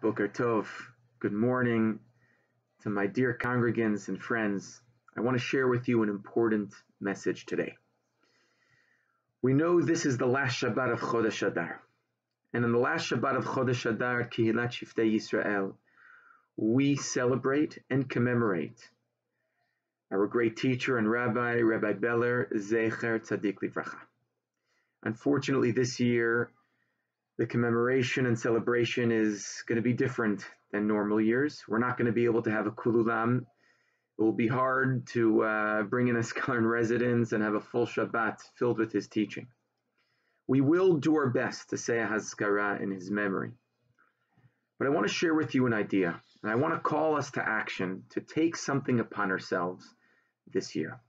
Boker Tov. Good morning to my dear congregants and friends. I want to share with you an important message today. We know this is the last Shabbat of Chodesh Adar. And in the last Shabbat of Chodesh Adar, Kihilat Shiftei Yisrael, we celebrate and commemorate our great teacher and rabbi, Rabbi Beller, Zecher Tzadik Livracha. Unfortunately, this year, the commemoration and celebration is going to be different than normal years. We're not going to be able to have a kululam. It will be hard to uh, bring in a scholar in residence and have a full Shabbat filled with his teaching. We will do our best to say a Hazkara in his memory. But I want to share with you an idea, and I want to call us to action to take something upon ourselves this year.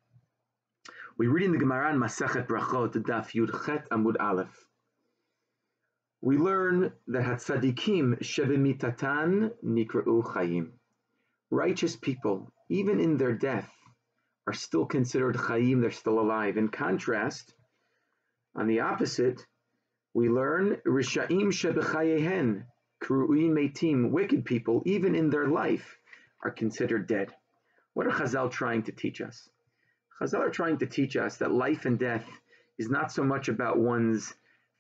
We read in the Gemara in Masachet Brachot, Daf Yud Chet Amud Aleph we learn that Hatzadikim Shebemitatan Nikra'u Chayim. Righteous people, even in their death, are still considered Chayim, they're still alive. In contrast, on the opposite, we learn Rishaim Shebechayehen, Kru'in Meitim, wicked people, even in their life, are considered dead. What are Chazal trying to teach us? Chazal are trying to teach us that life and death is not so much about one's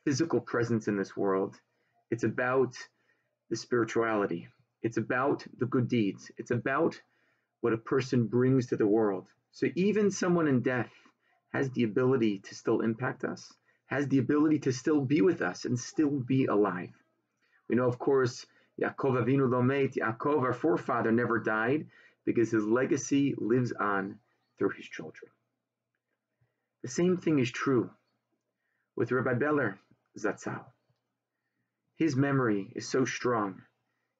physical presence in this world. It's about the spirituality. It's about the good deeds. It's about what a person brings to the world. So even someone in death has the ability to still impact us, has the ability to still be with us and still be alive. We know, of course, Yaakov Avinu Lomet, Yaakov, our forefather, never died because his legacy lives on through his children. The same thing is true with Rabbi Beller, Zatzal. His memory is so strong,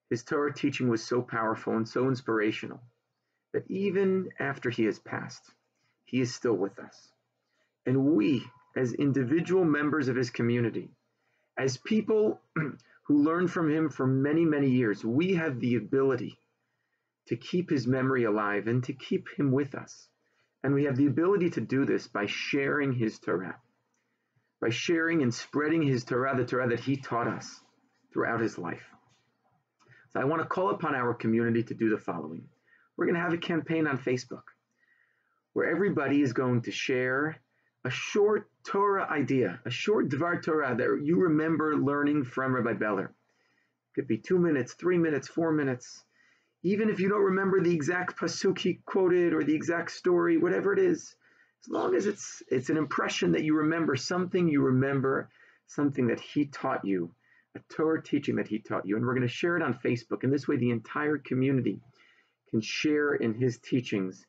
his Torah teaching was so powerful and so inspirational that even after he has passed, he is still with us. And we, as individual members of his community, as people who learned from him for many, many years, we have the ability to keep his memory alive and to keep him with us. And we have the ability to do this by sharing his Torah by sharing and spreading his Torah, the Torah that he taught us throughout his life. So I want to call upon our community to do the following. We're going to have a campaign on Facebook where everybody is going to share a short Torah idea, a short Dvar Torah that you remember learning from Rabbi Beller. It could be two minutes, three minutes, four minutes. Even if you don't remember the exact pasuk he quoted or the exact story, whatever it is, as long as it's it's an impression that you remember something you remember something that he taught you a torah teaching that he taught you. And we're going to share it on facebook. And this way the entire community can share in his teachings.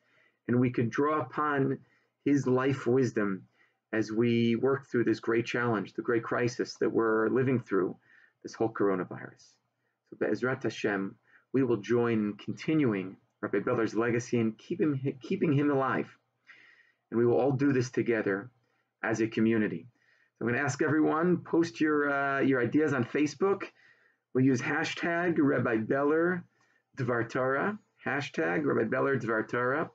And we can draw upon his life wisdom as we work through this great challenge the great crisis that we're living through this whole coronavirus. So be'ezrat hashem we will join in continuing rabbi beller's legacy and keep him, keeping him alive and we will all do this together as a community. So I'm going to ask everyone, post your, uh, your ideas on Facebook. We'll use hashtag Rabbi Beller Dvar Torah, hashtag Rabbi Beller Dvar Torah,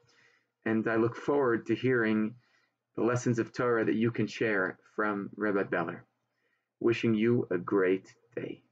and I look forward to hearing the lessons of Torah that you can share from Rabbi Beller. Wishing you a great day.